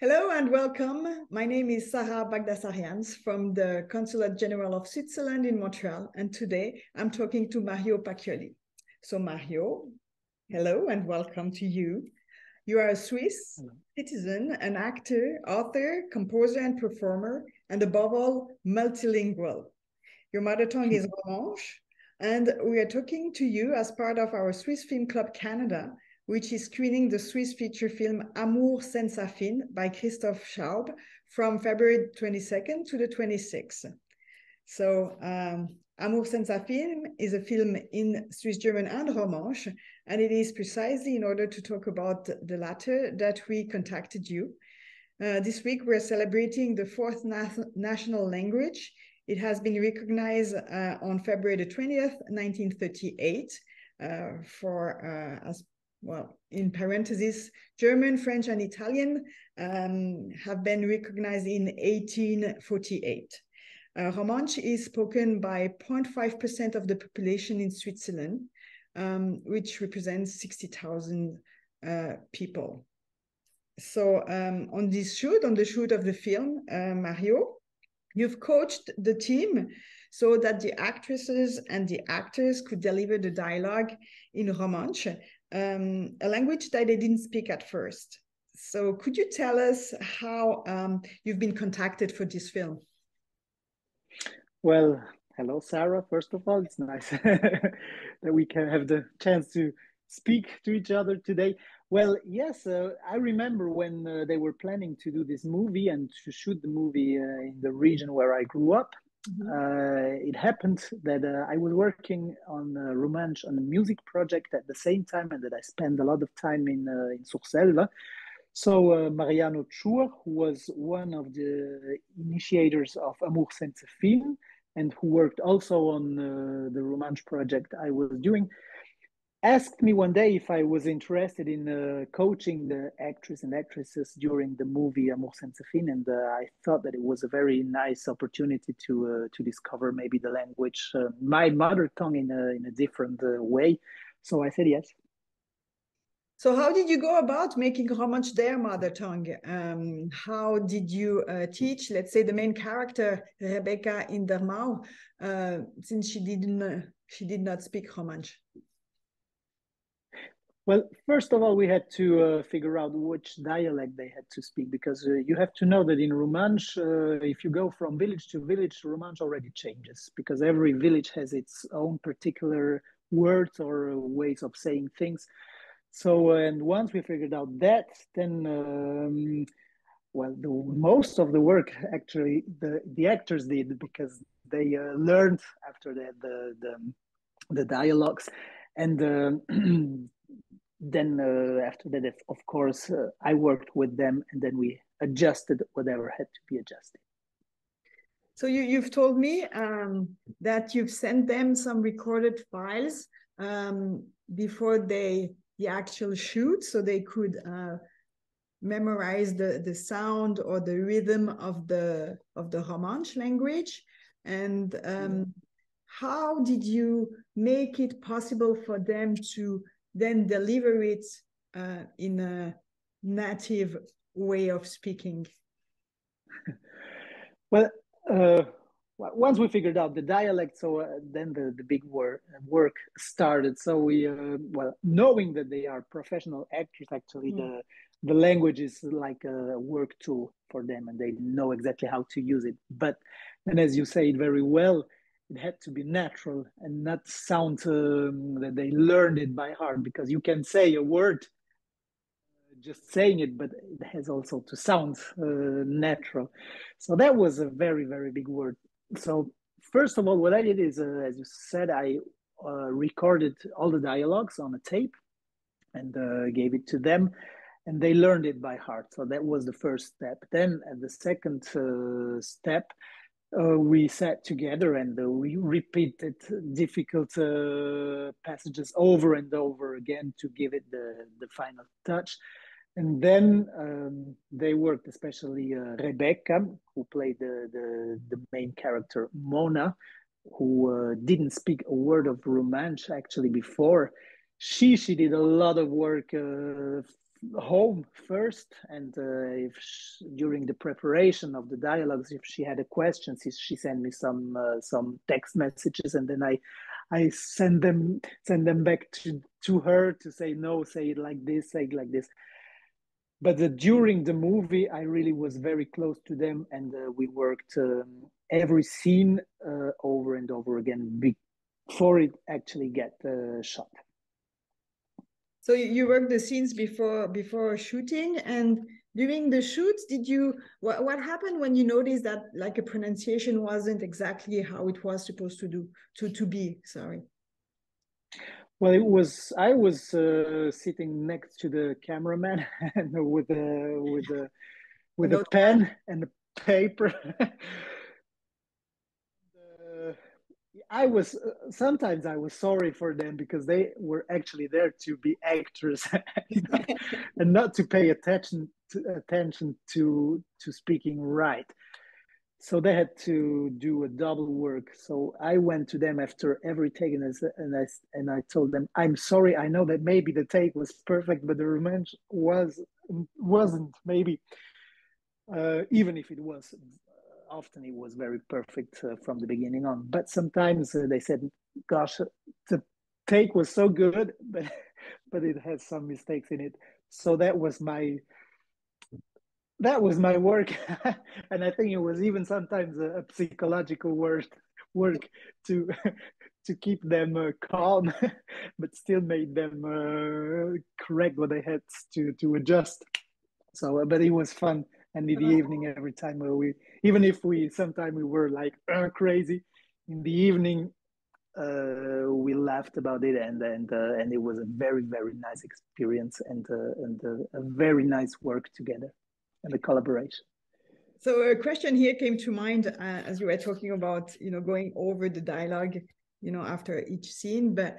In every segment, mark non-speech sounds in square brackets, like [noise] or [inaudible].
Hello and welcome. My name is Sarah Bagdasarians from the Consulate General of Switzerland in Montreal, and today I'm talking to Mario Pacchioli. So, Mario, hello and welcome to you. You are a Swiss hello. citizen, an actor, author, composer, and performer, and above all, multilingual. Your mother tongue is [laughs] Romanche, and we are talking to you as part of our Swiss Film Club Canada, which is screening the Swiss feature film Amur senza fin by Christoph Schaub from February 22nd to the 26th. So um, Amur senza fin is a film in Swiss German and Romanche, and it is precisely in order to talk about the latter that we contacted you. Uh, this week we're celebrating the fourth na national language. It has been recognized uh, on February the 20th, 1938, uh, for uh, as well, in parentheses, German, French, and Italian um, have been recognized in 1848. Uh, is spoken by 0.5% of the population in Switzerland, um, which represents 60,000 uh, people. So um, on this shoot, on the shoot of the film, uh, Mario, you've coached the team so that the actresses and the actors could deliver the dialogue in Romanche um, a language that they didn't speak at first. So, could you tell us how um, you've been contacted for this film? Well, hello, Sarah. First of all, it's nice [laughs] that we can have the chance to speak to each other today. Well, yes, uh, I remember when uh, they were planning to do this movie and to shoot the movie uh, in the region where I grew up. Mm-hmm. Uh, it happened that uh, I was working on uh, Romanche on a music project at the same time, and that I spent a lot of time in uh, in Surselva. So uh, Mariano Tschuor, who was one of the initiators of Amur Senza Fin, and who worked also on uh, the Romanche project I was doing, asked me one day if I was interested in uh, coaching the actors and actresses during the movie Amur senza fin, and uh, I thought that it was a very nice opportunity to uh, to discover maybe the language, uh, my mother tongue, in a in a different uh, way. So I said yes. So how did you go about making Romanche their mother tongue? Um, how did you uh, teach, let's say, the main character Rebecca Indermaur, since she didn't she did not speak Romanche? Well, first of all, we had to uh, figure out which dialect they had to speak because uh, you have to know that in Romanche, uh, if you go from village to village, Romanche already changes because every village has its own particular words or ways of saying things. So, and once we figured out that, then, um, well, the, most of the work actually the, the actors did because they uh, learned after that the, the, the dialogues and uh, [clears throat] then uh, after that, of course, uh, I worked with them, and then we adjusted whatever had to be adjusted. So you, you've told me um, that you've sent them some recorded files um, before they the actual shoot, so they could uh, memorize the the sound or the rhythm of the of the Romanche language. And um, mm-hmm. how did you make it possible for them to then deliver it uh, in a native way of speaking? [laughs] well, uh, once we figured out the dialect, so uh, then the, the big work, work started. So we, uh, well, knowing that they are professional actors, actually, mm. the the language is like a work tool for them, and they know exactly how to use it. But then, as you say it very well, it had to be natural and not sound um, that they learned it by heart because you can say a word uh, just saying it but it has also to sound uh, natural. So that was a very very big word. So first of all what i did is uh, as you said i uh, recorded all the dialogues on a tape and uh, gave it to them and they learned it by heart. So that was the first step. Then at the second uh, step uh, we sat together and uh, we repeated difficult uh, passages over and over again to give it the, the final touch. And then um, they worked, especially uh, Rebecca, who played the, the, the, main character, Mona, who uh, didn't speak a word of Romance actually before. She, she did a lot of work uh, home first, and uh, if she, during the preparation of the dialogues, if she had a question, she, she sent me some uh, some text messages, and then I I send them send them back to to her to say no, say it like this, say it like this. But uh, during the movie, I really was very close to them, and uh, we worked um, every scene uh, over and over again before it actually get uh, shot. So you worked the scenes before before shooting, and during the shoots, did you what what happened when you noticed that like a pronunciation wasn't exactly how it was supposed to do to to be? Sorry. Well, it was I was uh, sitting next to the cameraman [laughs] and with a with a with a pen and a paper. [laughs] I was uh, sometimes I was sorry for them because they were actually there to be actors [laughs] and not to pay attention to, attention to to speaking right. So they had to do a double work. So I went to them after every take and I, and I and I told them, "I'm sorry. I know that maybe the take was perfect, but the romance was wasn't maybe." Uh, even if it was often it was very perfect uh, from the beginning on. But sometimes uh, they said, "Gosh, the take was so good, [laughs] but but it has some mistakes in it." So that was my that was my work, [laughs] and I think it was even sometimes a, a psychological work work to [laughs] to keep them uh, calm, but still made them uh, correct what they had to to adjust. So, uh, but it was fun and in the evening every time we even if we sometimes we were like [laughs] uh, crazy in the evening uh, we laughed about it and and uh, and it was a very very nice experience and uh, and uh, a very nice work together and the collaboration. So a question here came to mind uh, as you were talking about you know going over the dialogue you know after each scene but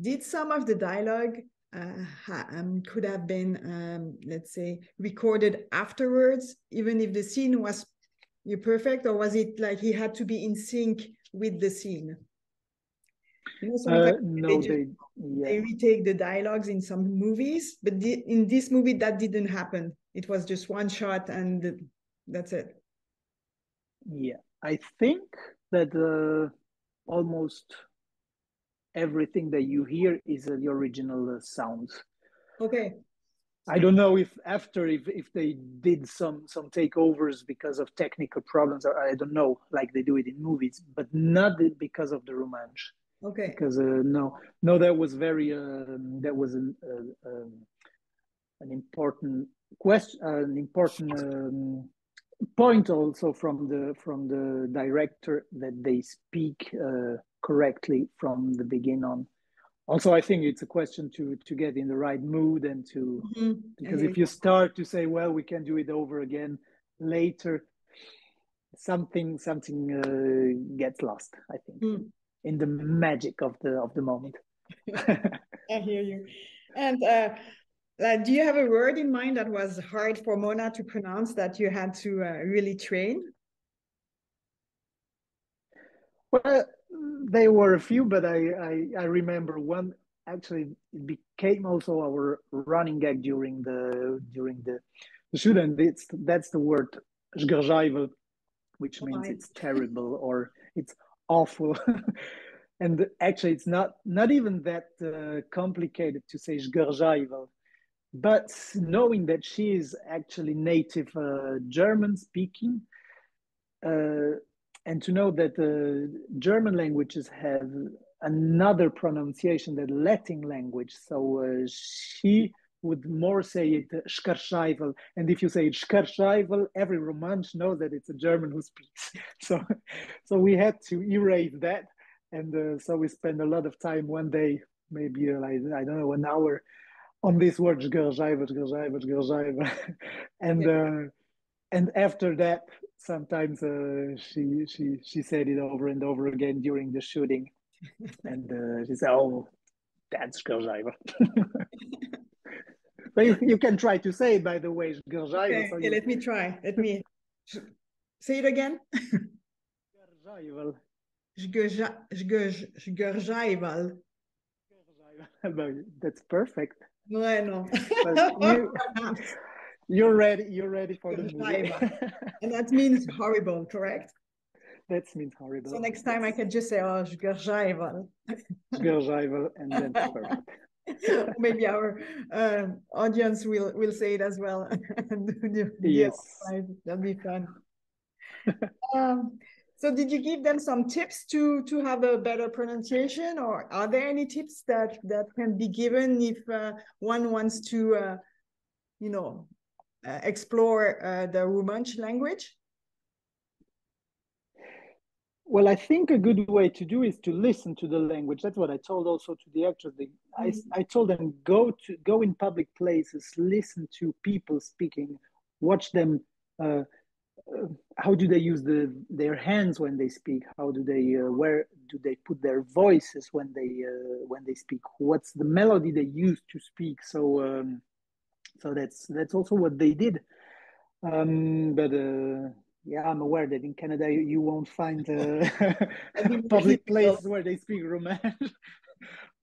did some of the dialogue uh, um, could have been, um, let's say, recorded afterwards, even if the scene was you perfect, or was it like he had to be in sync with the scene? You know, uh, no, they, they, yeah. they, retake the dialogues in some movies, but the, in this movie that didn't happen. It was just one shot and that's it. Yeah, I think that uh, almost everything that you hear is uh, the original uh, sounds. Okay. I don't know if after if, if they did some some takeovers because of technical problems or I don't know like they do it in movies, but not because of the romansh. Okay. Because uh, no no that was very uh, that was an uh, um, an important question an important um, point also from the from the director that they speak uh, correctly from the beginning on also i think it's a question to to get in the right mood and to mm-hmm. because if you start to say well we can do it over again later something something uh, gets lost i think mm. in the magic of the of the moment [laughs] i hear you and uh, uh, do you have a word in mind that was hard for mona to pronounce that you had to uh, really train well there were a few, but I, I, I remember one. Actually, it became also our running gag during the during the, the shoot, and it's that's the word which oh, means it's terrible or it's awful. [laughs] and actually, it's not not even that uh, complicated to say "zgrzajvel," but knowing that she is actually native uh, German speaking. Uh, and to know that the German languages have another pronunciation than Latin language. So uh, she would more say it Schkarscheivel. And if you say Schkarscheivel, every Romansh knows that it's a German who speaks. [laughs] So, so we had to erase that. And uh, so we spent a lot of time one day, maybe uh, like, I don't know, an hour on this word Schkarscheivel, Schkarscheivel, Schkarscheivel. [laughs] and, uh, and after that, sometimes uh, she she she said it over and over again during the shooting, [laughs] and uh, she said, "Oh, that's Gerjaiva." [laughs] but you, you can try to say it, by the way. Okay, so okay let me try. Let me [laughs] say it again. That's perfect. Ouais, non. you, are ready. You're ready for the movie. [laughs] and that means horrible, correct? That means horrible. So next time I can just say, oh, Gerjaival. Gerjaival, and then perfect. [laughs] Maybe our uh, audience will will say it as well. [laughs] yes, that'd be fun. um, so did you give them some tips to to have a better pronunciation, or are there any tips that that can be given if uh, one wants to, uh, you know, uh, explore uh, the Romansh language? Well, I think a good way to do is to listen to the language. That's what I told also to the actors. They, I, mm. I told them go to go in public places, listen to people speaking, watch them. Uh, uh, how do they use the their hands when they speak? How do they uh, where do they put their voices when they uh, when they speak? What's the melody they use to speak? So um, so that's that's also what they did. Um, but uh, yeah, I'm aware that in Canada you, you won't find uh, [laughs] [laughs] public [laughs] places where they speak Romansh.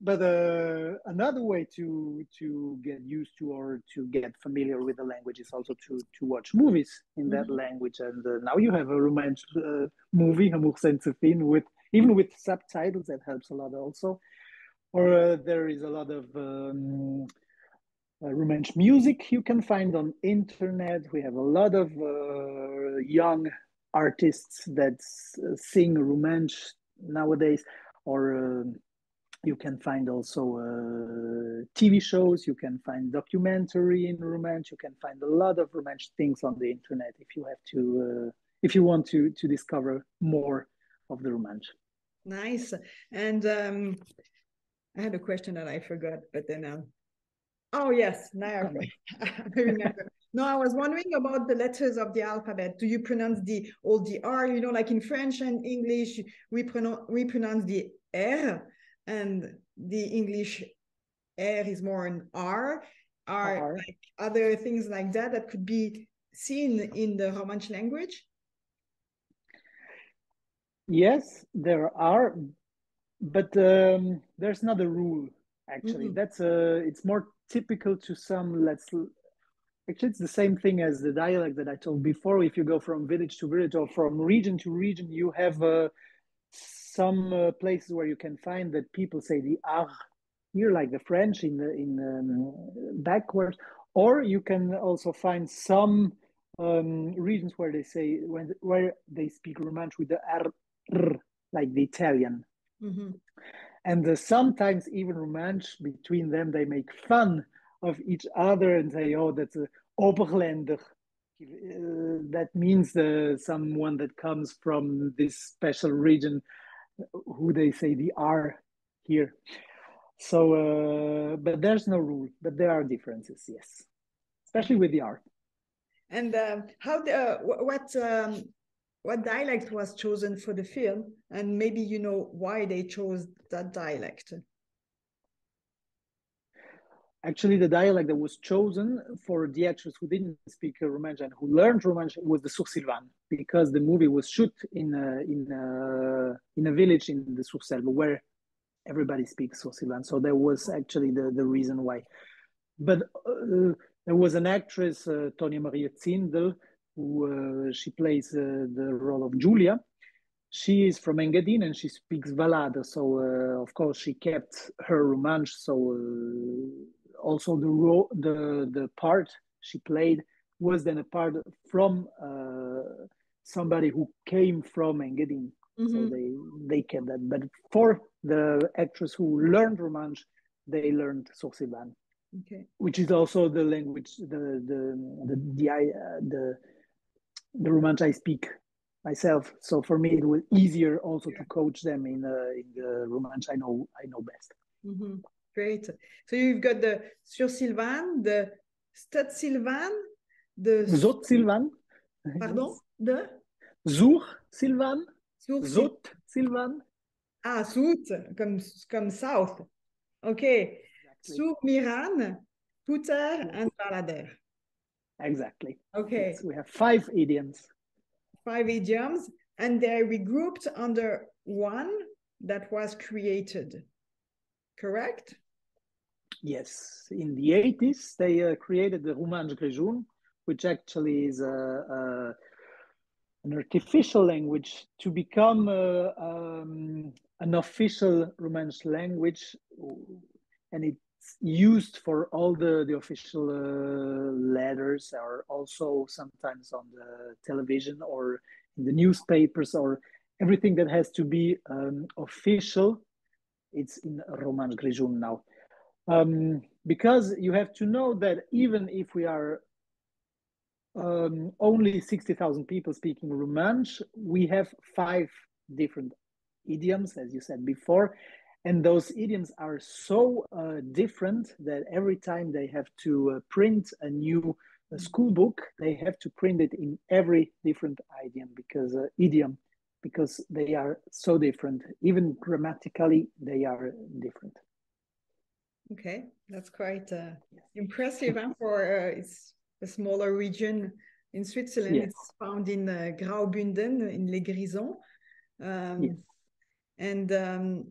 but uh, another way to to get used to or to get familiar with the language is also to to watch movies in that mm-hmm. language. And uh, now you have a Romansh uh, movie, Amur Fin, with even with subtitles. That helps a lot also. Or uh, there is a lot of um, uh, music you can find on internet. We have a lot of uh, young artists that sing Romansh nowadays, or uh, you can find also uh, TV shows. You can find documentary in Romansh. You can find a lot of Romansh things on the internet if you have to, uh, if you want to to discover more of the Romansh. Nice. And um, I had a question that I forgot, but then I'll Oh yes, remember. [laughs] no, I was wondering about the letters of the alphabet. Do you pronounce the all the R? You know, like in French and English, we pronounce we pronounce the R, and the English R is more an R. Are like other things like that that could be seen in the Romansh language? Yes, there are, but um, there's not a rule actually. Mm -hmm. That's a it's more typical to some let's actually it's the same thing as the dialect that i told before. If you go from village to village or from region to region you have uh, some uh, places where you can find that people say the r here like the french in the in um, backwards. Or you can also find some um, regions where they say when where they speak romansh with the r, r like the italian. Mm-hmm and uh, sometimes even romance between them they make fun of each other and say oh that's a Oberländer. Uh, that means uh, someone that comes from this special region who they say the R here. So uh, but there's no rule but there are differences yes. Especially with the R and um, how the what um, what dialect was chosen for the film and maybe you know why they chose that dialect. Actually the dialect that was chosen for the actors who didn't speak Romansh and who learned Romansh was the Sursilvan because the movie was shot in a, in a, in a village in the Surselva where everybody speaks Sursilvan so that was actually the, the reason why. But uh, there was an actress uh, Tonia Maria Zindel who uh, she plays uh, the role of Julia. She is from Engadine and she speaks Vallader, so uh, of course she kept her Romance. So also the role, the the part she played was then a part from somebody who came from Engadine. Mm-hmm. So they they kept that. But for the actress who learned Romansh, they learned Sursilvan. Okay. Which is also the language, the the the the, uh, the the Romance I speak myself. So for me, it was easier also to coach them in uh, in the Romance I know I know best. Mm-hmm. Great. So you've got the Sur Sylvan, the Stud Sylvan, the Zot Sylvan. Pardon? The Zur Sylvan. Zot Sylvan. Ah, Sout, comme, comme South. Okay. Exactly. Surmiran, Puter, and Balader. Exactly. Okay. Yes, we have five idioms. Five idioms, and they're regrouped under one that was created. Correct? Yes, in the 80s, they uh, created the Romansh Grischun, which actually is a, a, an artificial language to become uh, um, an official Romansh language, and it's used for all the, the official uh, letters, or also sometimes on the television or in the newspapers, or everything that has to be um, official. It's in Romansh Grischun now. Um, because you have to know that even if we are um, only 60,000 people speaking Romansh, we have five different idioms, as you said before. And those idioms are so uh, different that every time they have to uh, print a new uh, school book, they have to print it in every different idiom because uh, idiom because they are so different. Even grammatically, they are different. Okay, that's quite uh, impressive huh, for uh, it's a smaller region in Switzerland. Yes. It's found in uh, Graubünden in Les Grisons. Um, yes. And um,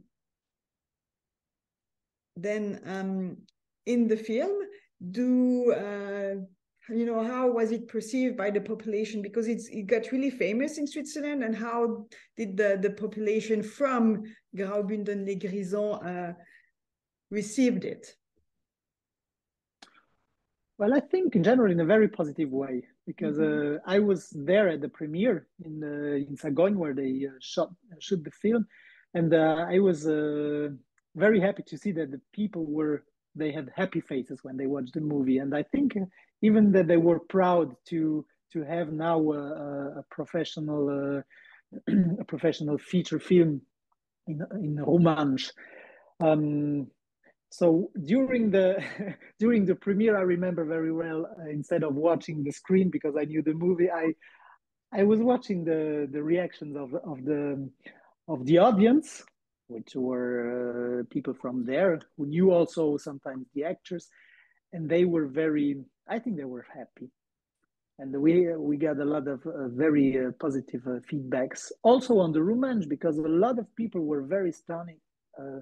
then um, in the film, do uh, you know how was it perceived by the population because it's it got really famous in Switzerland and how did the the population from Graubünden les Grisons uh, received it? Well, I think in general in a very positive way because mm-hmm. uh, I was there at the premiere in uh, in Sagogn where they uh, shot shoot the film, and uh, I was uh, very happy to see that the people were they had happy faces when they watched the movie, and I think even that they were proud to to have now a, a professional uh, [clears throat] a professional feature film in in Romansh. Um, so during the [laughs] during the premiere i remember very well uh, instead of watching the screen because i knew the movie i i was watching the the reactions of of the of the audience which were uh, people from there who knew also sometimes the actors and they were very i think they were happy and we we got a lot of uh, very uh, positive uh, feedbacks also on the romansh because a lot of people were very stunning uh,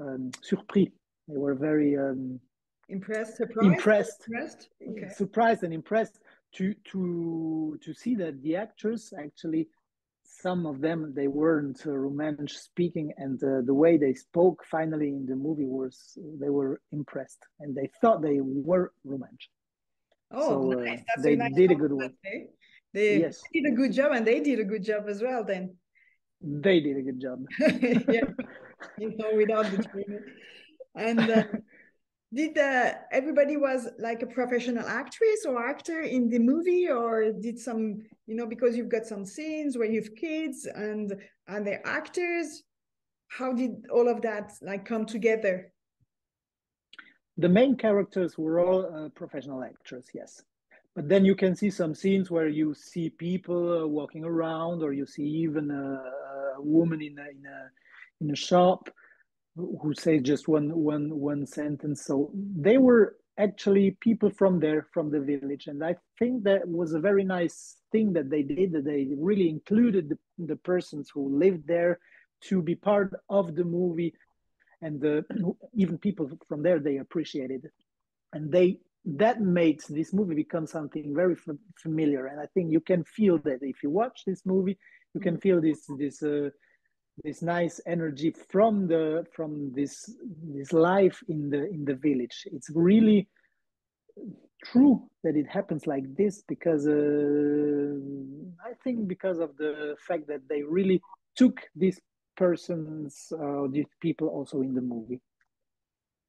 um, surpris. They were very um, impressed, surprised, impressed, impressed? Okay. surprised, and impressed to to to see that the actors actually some of them they weren't uh, speaking, and uh, the way they spoke finally in the movie was they were impressed, and they thought they were Romansh. Oh, so, nice! Uh, they nice did a good one. They yes. did a good job, and they did a good job as well. Then they did a good job. [laughs] yeah, you know, without the training. And uh, [laughs] did uh, everybody was like a professional actress or actor in the movie, or did some, you know, because you've got some scenes where you've kids and and they're actors. How did all of that like come together? The main characters were all uh, professional actors, yes. But then you can see some scenes where you see people uh, walking around, or you see even a, a woman in a, in a in a shop who say just one one one sentence. So they were actually people from there, from the village, and I think that was a very nice thing that they did. That they really included the, the persons who lived there to be part of the movie, and the, [clears throat] even people from there they appreciated it, and they that makes this movie become something very familiar and i think you can feel that if you watch this movie you can feel this this uh, this nice energy from the from this this life in the in the village. It's really true that it happens like this because uh, i think because of the fact that they really took these persons uh, these people also in the movie.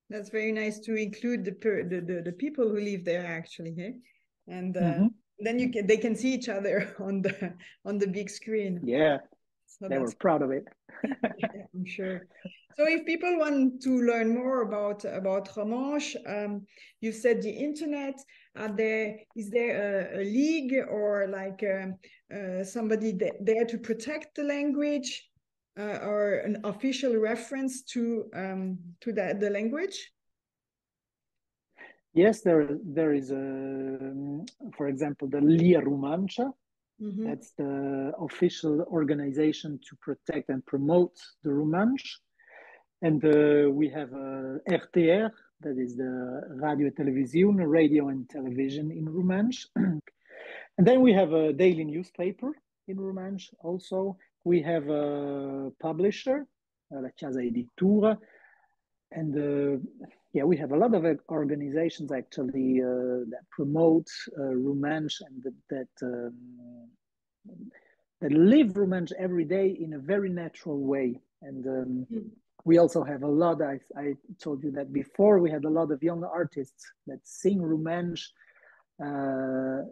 That's very nice to include the the, the, the people who live there actually and uh, mm-hmm. then you can they can see each other [laughs] on the on the big screen. Yeah so they were proud of it [laughs] yeah, i'm sure [laughs] so if people want to learn more about about Romanche, um, you said the internet are there is there a, a league or like um, uh, somebody there to protect the language uh, or an official reference to um, to the, the language? Yes, there there is a, for example, the Lia Rumantscha. Mm -hmm. That's the official organization to protect and promote the Romansh. And uh, we have uh, RTR, that is the Radio Televisione, radio and television in Romansh. [clears throat] and then we have a daily newspaper in Romansh also. We have a publisher, uh, La Chasa Editura, and uh, yeah, we have a lot of organizations actually uh, that promote uh, Romansh and that that, um, that live Romansh every day in a very natural way. And um, mm. we also have a lot. I, I told you that before. We had a lot of young artists that sing Romance uh,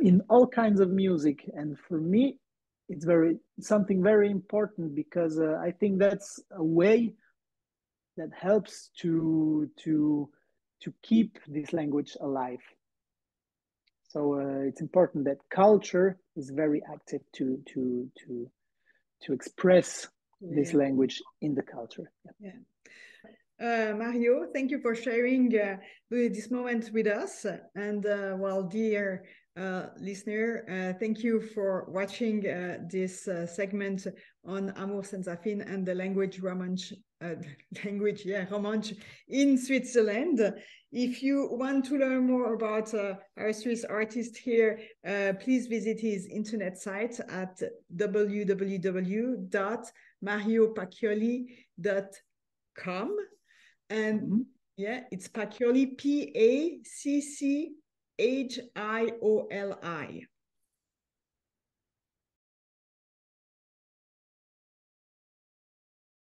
in all kinds of music. And for me, it's very something very important because uh, I think that's a way that helps to to to keep this language alive. So uh, it's important that culture is very active to to to to express yeah. this language in the culture. Yeah. Uh, Mario, thank you for sharing uh, this moment with us. And uh, well, dear uh, listener, uh, thank you for watching uh, this segment on Amur Senza Fin and the language Romansh, language, yeah, Romansh in Switzerland. If you want to learn more about our Swiss artist here, please visit his internet site at www.mariopacchioli.com. And mm -hmm. yeah, it's Pacchioli, P A C C H I O L I.